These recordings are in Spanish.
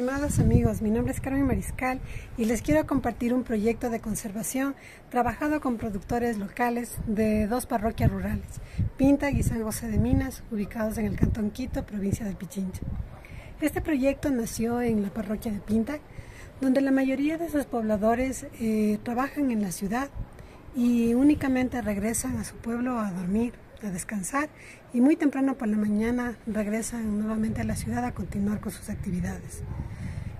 estimados amigos, mi nombre es Carmen Mariscal y les quiero compartir un proyecto de conservación trabajado con productores locales de dos parroquias rurales, Pinta y San José de Minas, ubicados en el Cantón Quito, provincia de Pichincha. Este proyecto nació en la parroquia de Pinta, donde la mayoría de sus pobladores eh, trabajan en la ciudad y únicamente regresan a su pueblo a dormir, a descansar y muy temprano por la mañana regresan nuevamente a la ciudad a continuar con sus actividades.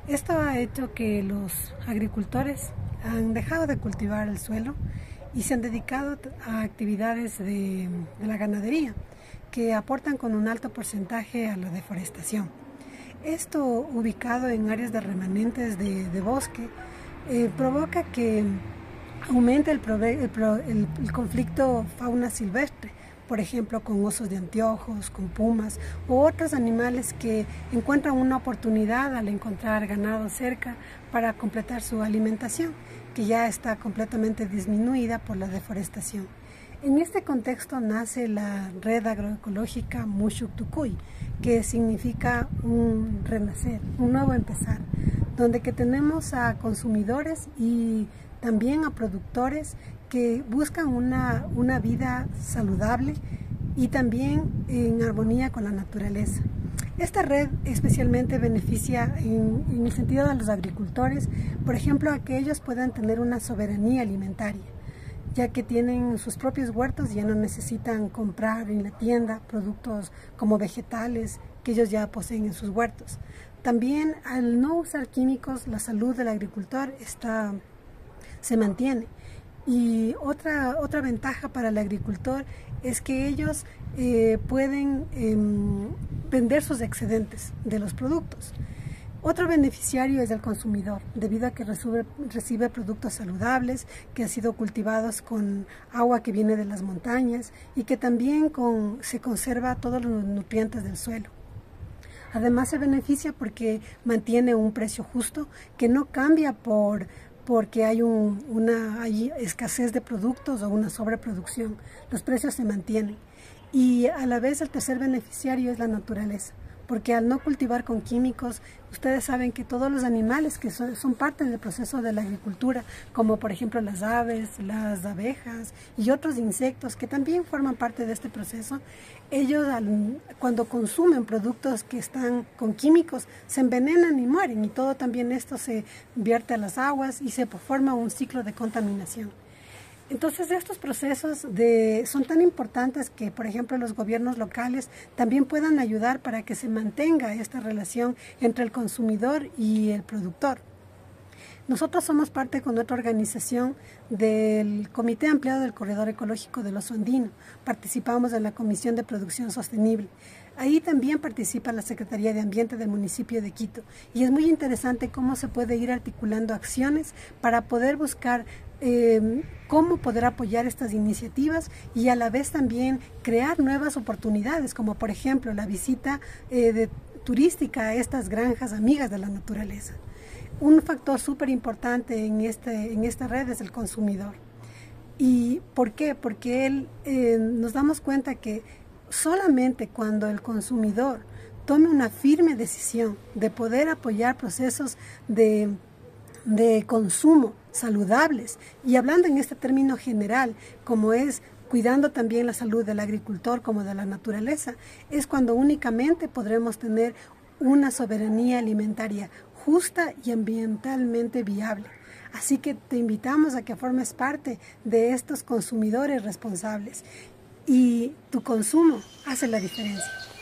Esto ha hecho que los agricultores han dejado de cultivar el suelo y se han dedicado a actividades de, la ganadería que aportan con un alto porcentaje a la deforestación. Esto ubicado en áreas de remanentes de, bosque eh, provoca que aumente el, el conflicto fauna silvestre por ejemplo con osos de anteojos, con pumas u otros animales que encuentran una oportunidad al encontrar ganado cerca para completar su alimentación, que ya está completamente disminuida por la deforestación. En este contexto nace la red agroecológica Mushuk que significa un renacer, un nuevo empezar, donde que tenemos a consumidores y también a productores que buscan una, una vida saludable y también en armonía con la naturaleza. Esta red especialmente beneficia en, en, el sentido de los agricultores, por ejemplo, a que ellos puedan tener una soberanía alimentaria, ya que tienen sus propios huertos y ya no necesitan comprar en la tienda productos como vegetales que ellos ya poseen en sus huertos. También al no usar químicos, la salud del agricultor está, se mantiene y otra, otra ventaja para el agricultor es que ellos eh, pueden em, vender sus excedentes de los productos. Otro beneficiario es el consumidor, debido a que recibe, recibe, productos saludables, que han sido cultivados con agua que viene de las montañas y que también con, se conserva todos los nutrientes del suelo. Además se beneficia porque mantiene un precio justo que no cambia por porque hay una escasez de productos o una sobreproducción. Los precios se mantienen. Y a la vez el tercer beneficiario es la naturaleza porque al no cultivar con químicos, ustedes saben que todos los animales que son, parte del proceso de la agricultura, como por ejemplo las aves, las abejas y otros insectos que también forman parte de este proceso, ellos cuando consumen productos que están con químicos se envenenan y mueren y todo también esto se vierte a las aguas y se forma un ciclo de contaminación. Entonces estos procesos son tan importantes que, por ejemplo, los gobiernos locales también puedan ayudar para que se mantenga esta relación entre el consumidor y el productor. Nosotros somos parte con otra organización del Comité Ampliado del Corredor Ecológico de los Andino. Participamos en la Comisión de Producción Sostenible. Ahí también participa la Secretaría de Ambiente del municipio de Quito. Y es muy interesante cómo se puede ir articulando acciones para poder buscar eh, cómo poder apoyar estas iniciativas y a la vez también crear nuevas oportunidades, como por ejemplo la visita eh, turística a estas granjas amigas de la naturaleza un factor súper importante en, este, en esta red es el consumidor. ¿Y por qué? Porque eh, nos damos cuenta que solamente cuando el consumidor tome una firme decisión de poder apoyar procesos de consumo saludables, y hablando en este término general, como es cuidando también la salud del agricultor como de la naturaleza, es cuando únicamente podremos tener una soberanía alimentaria justa y ambientalmente viable. Así que te invitamos a que formes parte de estos consumidores responsables y tu consumo hace la diferencia.